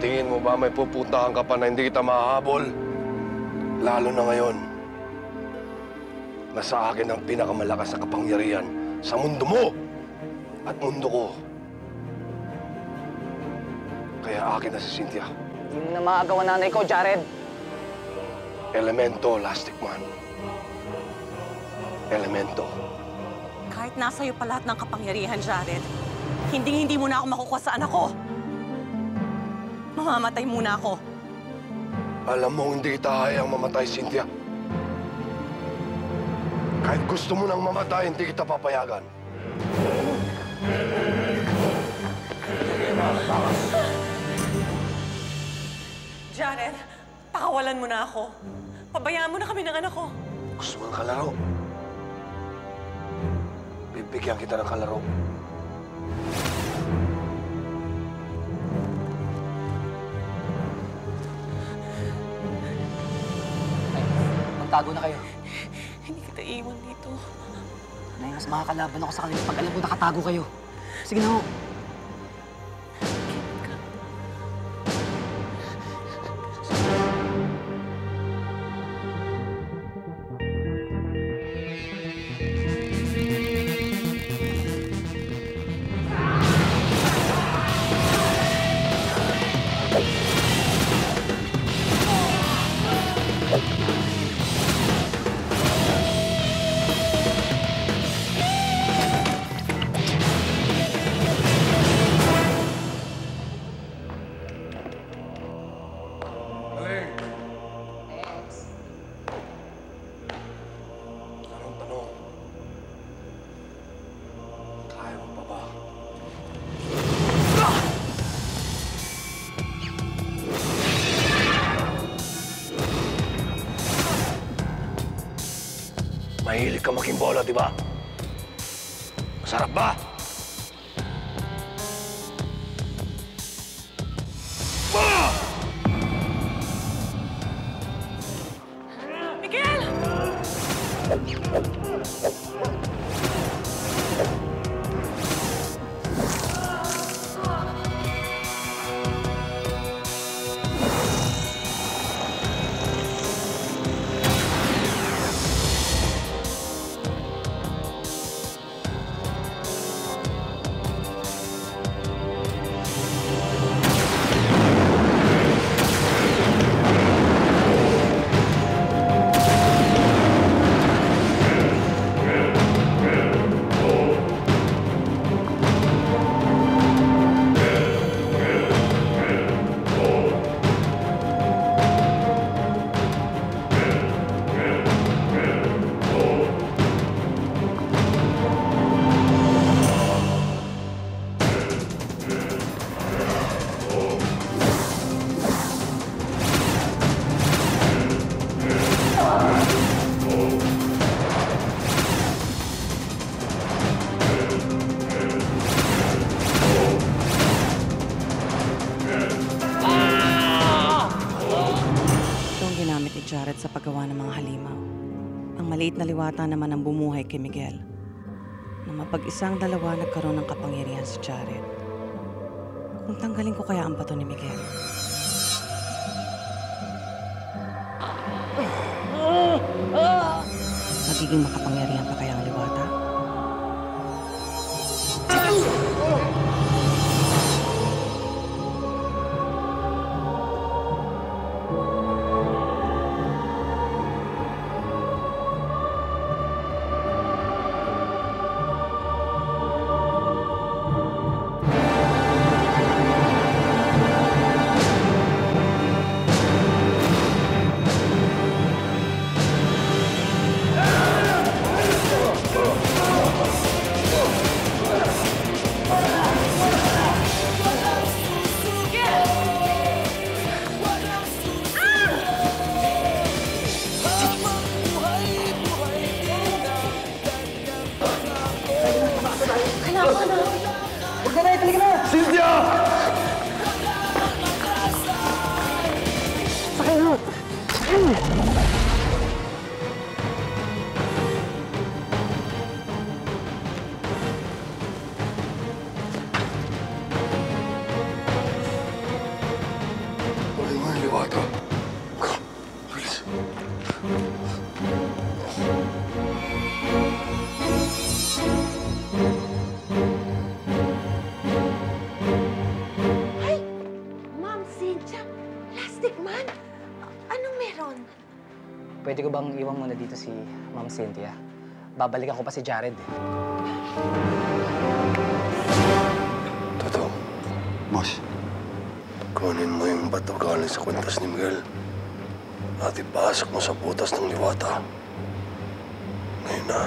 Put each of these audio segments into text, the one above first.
Tingin mo ba may pupuntahan ka pa na hindi kita mahahabol? Lalo na ngayon. Nasa akin ang pinakamalakas na kapangyarihan sa mundo mo at mundo ko. Kaya akin na si Cynthia. Hindi mo na maagawa nanay ko, Jared. Elemento, Lastic Man. Elemento. Kahit nasa iyo pa lahat ng kapangyarihan, Jared, hindi-hindi mo na ako makukuha sa anak ko. Mamamatay muna ako. Alam mo, hindi kita hayang mamatay, Cynthia. Kahit gusto mo nang mamatay, hindi kita papayagan. Jared, pakawalan mo na ako. Pabayaan mo na kami ng anak ko. Gusto mo ng kalaro? Bibigyan kita ng kalaro. Magtago na kayo. Hindi kita iwan dito. Nay, mas makakalaban ako sa kanila pag alam ko nakatago kayo. Sige na ho. Mahilig ka maging bola, di ba? Masarap ba? Sa paggawa ng mga halimaw. Ang maliit na liwata naman ang bumuhay kay Miguel. Na mapag-isang dalawa nagkaroon ng kapangyarihan si Jared. Kung tanggalin ko kaya ang bato ni Miguel. Magiging makapangyarihan pa kaya ang liwata? Pwede ko bang iwan muna dito si Ma'am Cynthia? Babalikan ko pa si Jared. eh. Toto, Boss, kunin mo yung bato galing sa kwintas ni Miguel at ipasok mo sa butas ng liwata. Ngayon na.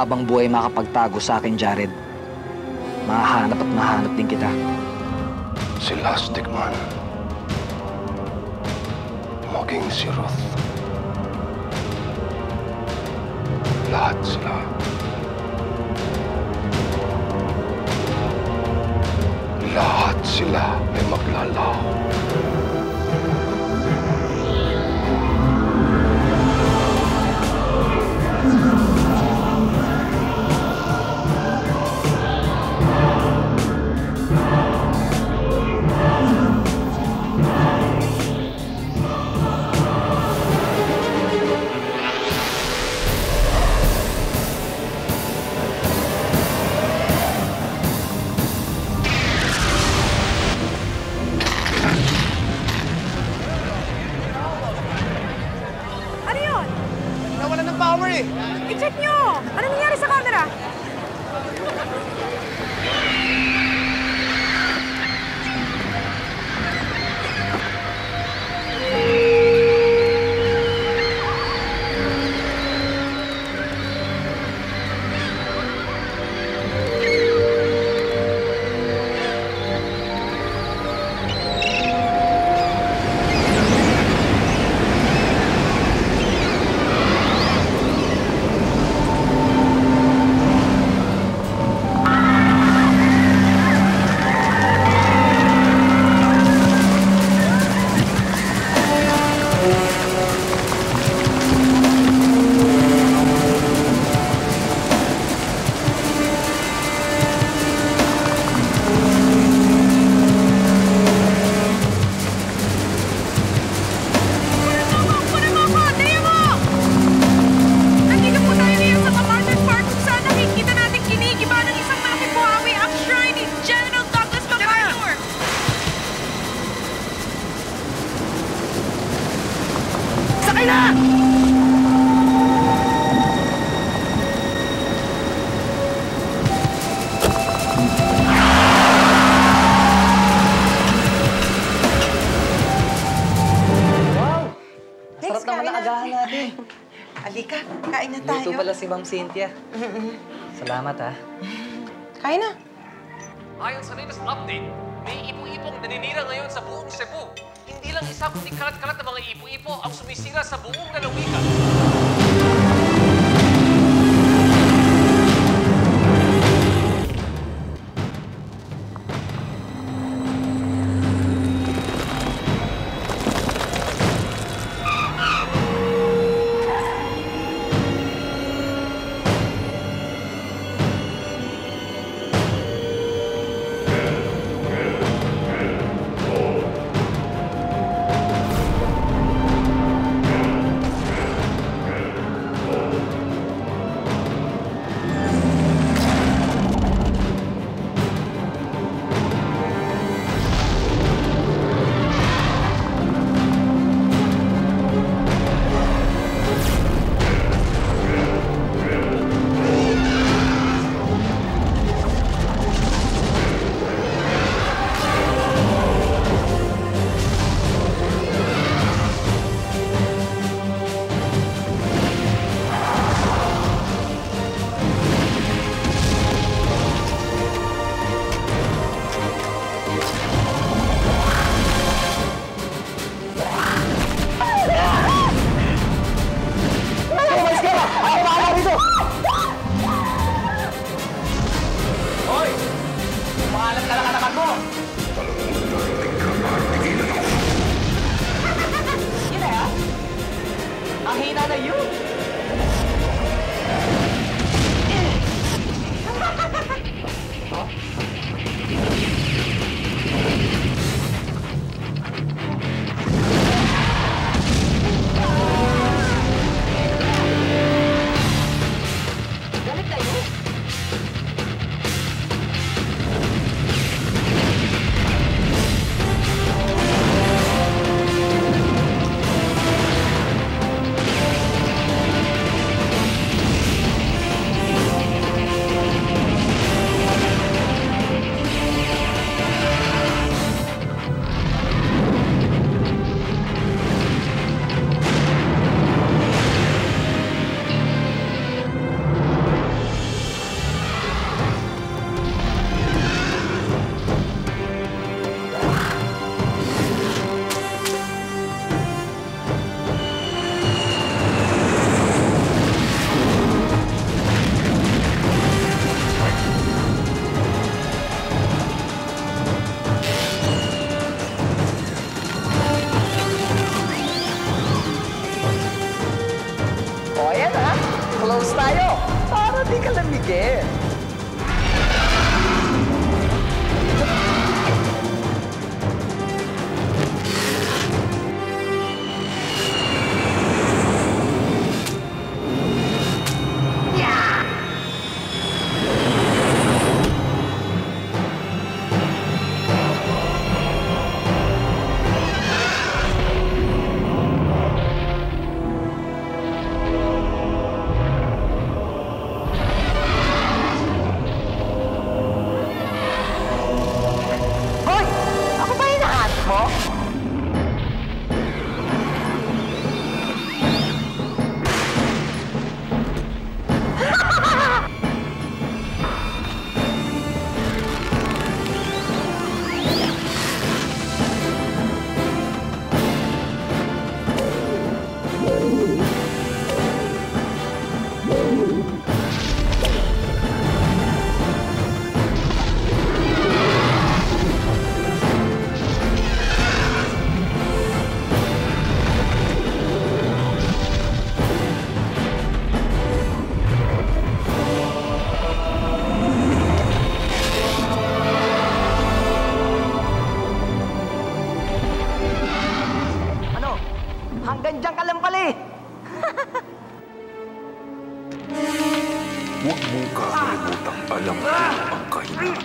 Habang buhay makapagtago sa akin, Jared. Mahahanap at mahanap din kita. Si Lastic Man. Maging si Ruth. Lahat sila. Lahat sila ay maglalaho. Sakay na! Sarap naman na agahan natin. Halika, kain na tayo. Dito pala si Ma'am Cynthia. Salamat ha. Kain na. Ayon sa latest update, may ipo-ipong naninira ngayon sa buong Cebu. Hindi lang isa kundi kalat-kalat na mga ipo-ipo ang sumisira sa buong lalawigan.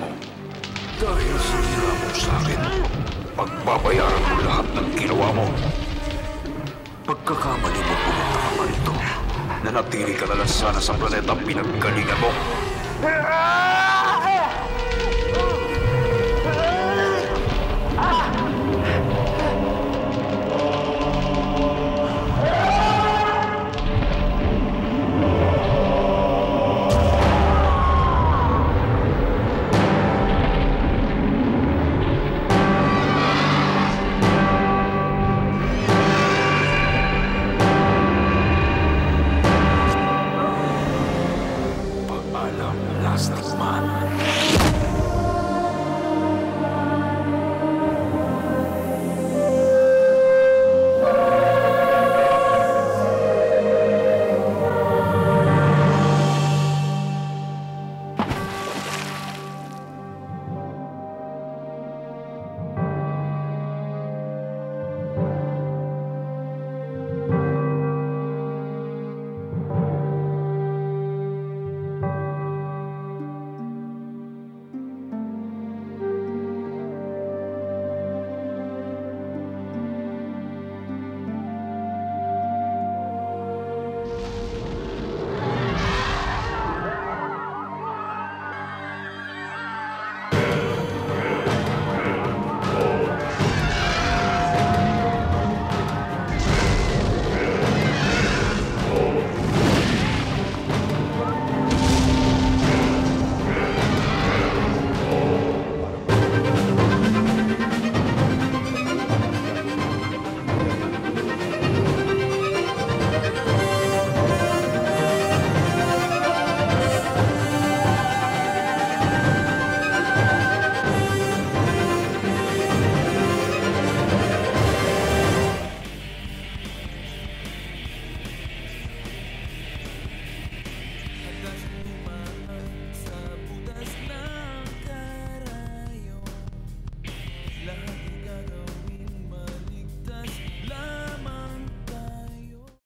Mo. Dahil sinira mo sa akin, pagbabayaran mo lahat ng ginawa mo. Pagkakamali mo pumunta ka pa rito, nanatili ka na lang sana sa planetang pinaggalingan mo. Ah!